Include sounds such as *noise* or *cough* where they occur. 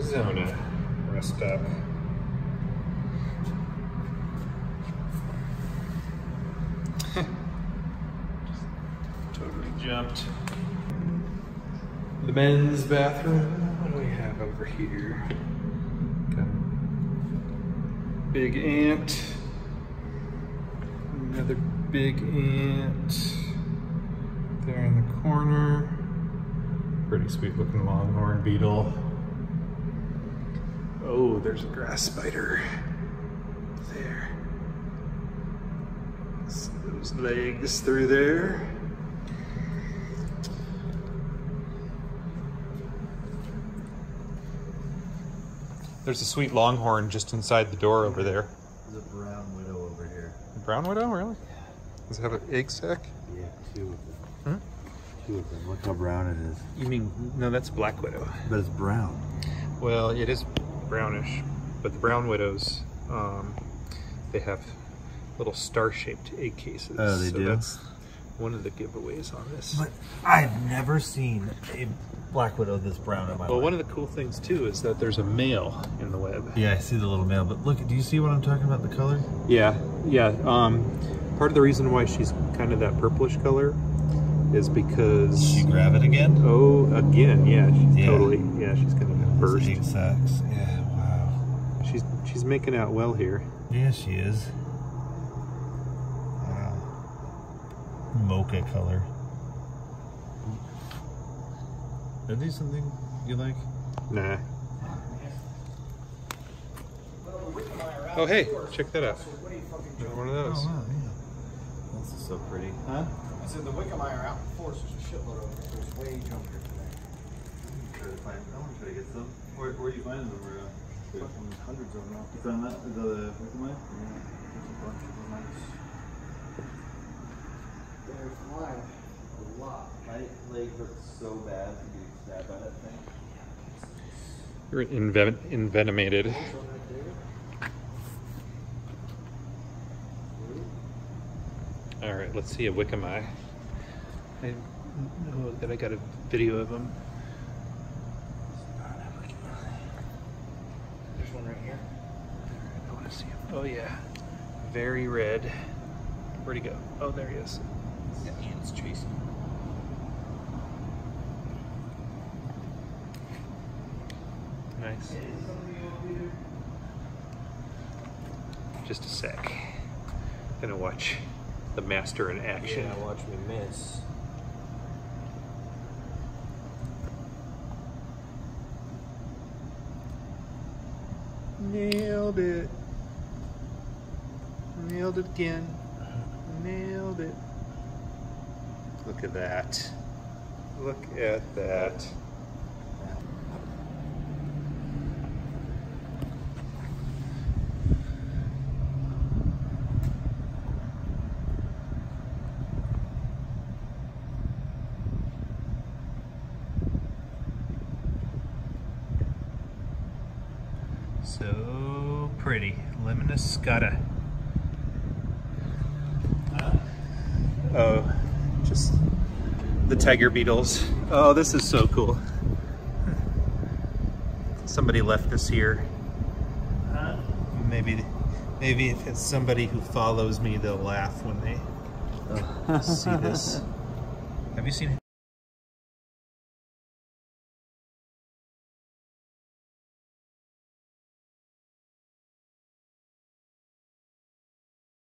Arizona rest stop. *laughs* totally jumped. The men's bathroom. What do we have over here? Got big ant. Another big ant. There in the corner. Pretty sweet looking longhorn beetle. Oh, there's a grass spider. There. See those legs through there. There's a sweet longhorn just inside the door over there. There's a brown widow over here. A Brown widow, really? Does it have an egg sac? Yeah, two of them. Huh? Two of them. Look how brown it is. You mean, no, that's black widow. But it's brown. Well, it is brownish, but the brown widows, um, they have little star-shaped egg cases. Oh, they so do? That's one of the giveaways on this. But I've never seen a black widow this brown in my well, life. one of the cool things too is that there's a male in the web. Yeah, I see the little male. But look, do you see what I'm talking about? The color? Yeah, yeah. Um, part of the reason why she's kind of that purplish color is because Did she grab it again? oh, again, yeah, she's Yeah. totally, yeah, she's gonna Those burst. Egg sacs. Yeah, wow. She's she's making out well here. Yeah, she is. Wow. Mocha color. Are these something you like? Nah. Oh hey, check that out. Another one of those. Oh, wow, yeah. This is so pretty. Huh? I said the wickhami out in force, there's a shitload of them. There's way jumpier today. Try to find, I want to try to get some. Where, where do you finding them? Or, uh, hundreds of them you found that? Is that a Wickham Yeah, there's a bunch of them. They're a lot. My leg hurts so bad to be stabbed by that thing. You're enven envenomated. All right, let's see a wickhami. I know that I got a video of them. There's one right here. I want to see him. Oh yeah, very red. Where'd he go? Oh, there he is. Yeah, Ian's chasing. Nice. Just a sec. Gonna watch the master in action. Yeah, watch me miss. Nailed it. Nailed it again. Nailed it. Look at that. Look at that. So pretty. Lemon scutta. Oh, just the tiger beetles. Oh, this is so cool. Somebody left this here. Maybe, maybe if it's somebody who follows me, they'll laugh when they *laughs* see this. Have you seen